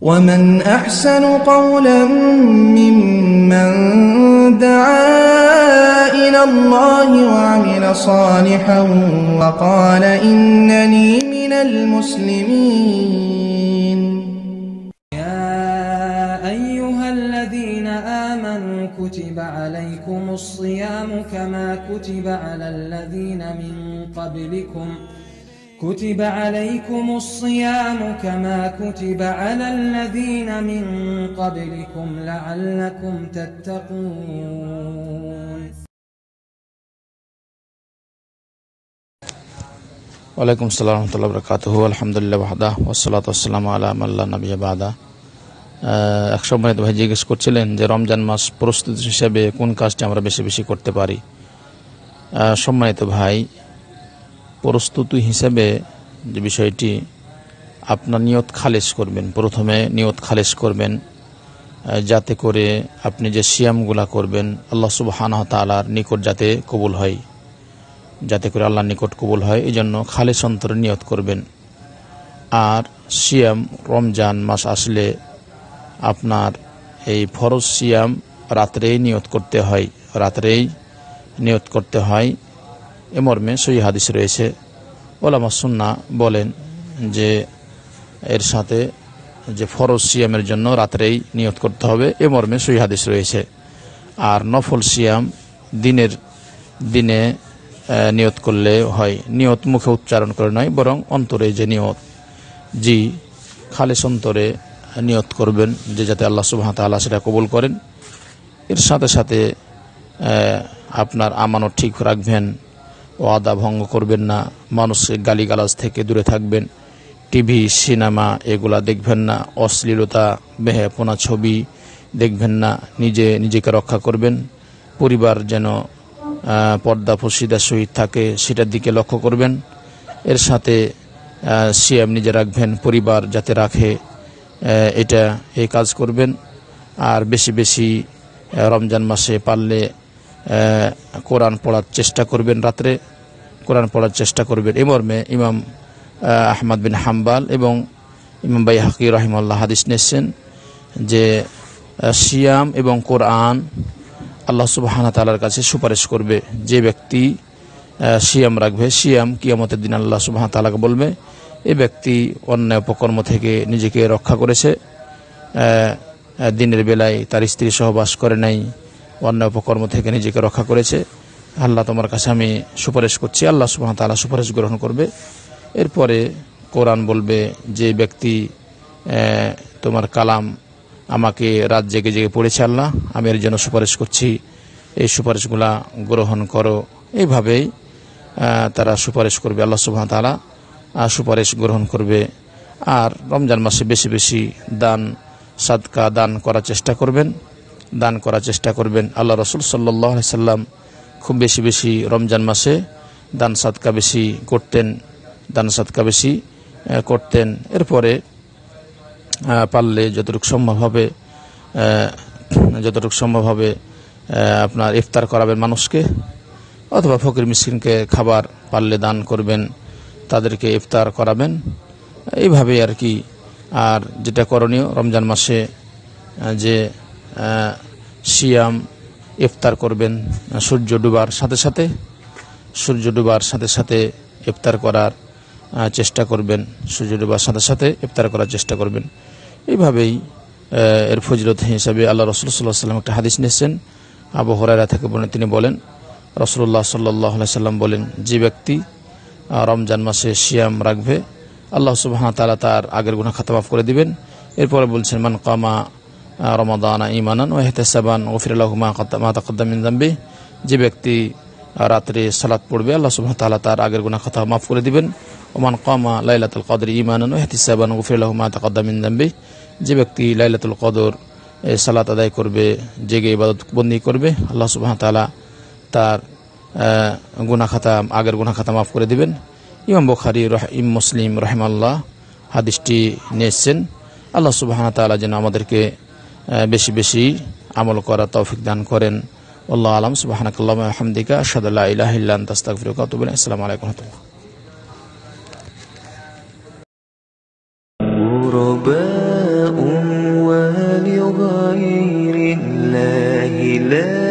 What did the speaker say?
ومن أحسن قولا ممن دعا إلى الله وعمل صالحا وقال إنني من المسلمين يا أيها الذين آمنوا كتب عليكم الصيام كما كتب على الذين من قبلكم كتب عليكم الصيام كما كتب على الذين من قبلكم لعلكم تتقون ওয়ালাইকুম সালাম রহমতুল্লাহ বরকাত আলহামদুলিল্লাহ বাহাদা ওসালাত আসসালাম আলাম আল্লাহ নবী বাদা এক সম্মানিত ভাই জিজ্ঞেস করছিলেন যে রমজান মাস প্রস্তুতি হিসেবে কোন কাজটি আমরা বেশি বেশি করতে পারি আহ, সম্মানিত ভাই প্রস্তুতি হিসেবে যে বিষয়টি আপনার নিয়ত খালেস করবেন, প্রথমে নিয়ত খালেস করবেন যাতে করে আপনি যে সিয়ামগুলা করবেন, আল্লাহ সুবহানাহু তাআলার নিকট যাতে কবুল হয়। যাতে করে আল্লাহর নিকট কবুল হয় এই জন্য খালেস অন্তরে নিয়ত করবেন। আর সিয়াম রমজান মাস আসলে আপনার এই ফরজ সিয়াম রাত্রেই নিয়ত করতে হয়, রাত্রেই নিয়ত করতে হয়। এ মর্মে সই হাদিস রয়েছে। ওলামা সুন্না বলেন যে, এর সাথে যে ফরজ সিয়ামের জন্য রাত্রেই নিয়ত করতে হবে, এ মর্মে সই হাদিস রয়েছে। আর নফল সিয়াম দিনের দিনে নিয়ত করলে হয়। নিয়ত মুখে উচ্চারণ করে নয়, বরং অন্তরে যে নিয়ত, জি, খালেস অন্তরে নিয়ত করবেন, যে যাতে আল্লাহ সুবাহ তাআলা সেটা কবুল করেন। এর সাথে সাথে আপনার আমানত ঠিক রাখবেন ওয়াদা ভঙ্গ করবেন না মানুষের গালিগালাজ থেকে দূরে থাকবেন। টিভি, সিনেমা এগুলা দেখবেন না, অশ্লীলতা বেহেপনা ছবি দেখবেন না, নিজে নিজেকে রক্ষা করবেন। পরিবার যেন পর্দা ফসিদার সহিত থাকে, সেটার দিকে লক্ষ্য করবেন। এর সাথে সিয়াম নিজে রাখবেন, পরিবার যাতে রাখে এটা এই কাজ করবেন। আর বেশি বেশি রমজান মাসে পারলে কোরআন পড়ার চেষ্টা করবেন রাত্রে কোরআন পড়ার চেষ্টা করবেন। এ মর্মে ইমাম আহ, আহমদ বিন হাম্বাল এবং ইমাম বাই হাকি রহিমাল্লাহ হাদিস নিয়েছেন যে সিয়াম এবং কোরআন আল্লাহ সুবাহানা তালার কাছে সুপারিশ করবে। যে ব্যক্তি সিয়াম রাখবে সিয়াম কিয়ামতের দিন আল্লাহ সুবাহ তালাকে বলবে এ ব্যক্তি অন্যায় অপকর্ম থেকে নিজেকে রক্ষা করেছে। দিনের বেলায় তার স্ত্রী সহবাস করে নাই অন্যায় অপকর্ম থেকে নিজেকে রক্ষা করেছে। আল্লাহ তোমার কাছে আমি সুপারিশ করছি। আল্লাহ সুবাহ তালা সুপারিশ গ্রহণ করবে। এরপরে কোরআন বলবে যে ব্যক্তি তোমার কালাম আমাকে রাত জেগে জেগে পড়েছে আল্লাহ, আমি এর জন্য সুপারিশ করছি। এই সুপারিশগুলা গ্রহণ করো। এইভাবেই তারা সুপারিশ করবে আল্লাহ সুবাহ তালা সুপারিশ গ্রহণ করবে। আর রমজান মাসে বেশি বেশি দান, সাদকা দান করার চেষ্টা করবেন। দান করার চেষ্টা করবেন। আল্লাহ রসুল সাল্লাহ সাল্লাম খুব বেশি বেশি রমজান মাসে দান সাদকা বেশি করতেন, দান সাদকা বেশি করতেন। এরপরে পারলে যতটুকু সম্ভব হবে যতটুকু সম্ভব হবে আপনার ইফতার করাবেন মানুষকে, অথবা ফকির মিসকিনকে খাবার পারলে দান করবেন, তাদেরকে ইফতার করাবেন। এইভাবে আর কি। আর যেটা করণীয় রমজান মাসে যে সিয়াম ইফতার করবেন, সূর্য ডুবার সাথে সাথে, সূর্য ডুবার সাথে সাথে ইফতার করার চেষ্টা করবেন, সূর্য ডুবার সাথে সাথে ইফতার করার চেষ্টা করবেন। এইভাবেই এর ফজিলত হিসাবে আল্লাহ রসুল সাল্লাহ সাল্লাম একটা হাদিস নিয়েছেন। আবু হরাইরা থেকে বলেন তিনি বলেন রসুল্লাহ সাল্লাহ সাল্লাম বলেন, যে ব্যক্তি রমজান মাসে শিয়াম রাখবে, আল্লাহ সুবাহ তালা তার আগের গুণা খাতা মাফ করে দিবেন। এরপরে বলছেন, মান কামা রমাদানা ইমানান ও হেতেসাবান ওফিরাল্লাহ মা মা তাকদ্দামিন জাম্বি যে ব্যক্তি রাত্রে সালাত পড়বে, আল্লাহ সুবাহ তালা তার আগের গুণা খাতা মাফ করে দিবেন। ওমান কামা লাইলাতুল কদর ইমানান ও হেতিসাবান ওফিরাল্লাহ মা তাকদ্দামিন জাম্বি যে ব্যক্তি লাইলাতুল কদর সালাত আদায় করবে, জেগে ইবাদত বন্দি করবে, আল্লাহ সুবাহ তালা তার গুনা খাতা, আগের গুনা খাতা মাফ করে দিবেন। ইমাম বখারি ইম মুসলিম রহমাল্লাহ হাদিসটি নিয়েছেন। আল্লাহ সুবাহ তালা যেন আমাদেরকে বেশি বেশি আমল করা তৌফিক দান করেন আল্লাহ আলম সুবাহানকাল্লাহ হামদিকা আসাদুল্লাহ ইলাহ ইল্লান তাস্তাগফিরুকা ওয়া আতুবু ইলাইক। আসসালামু আলাইকুম ওয়া রাহমাতুল্লাহ غرباء ولغير الله لا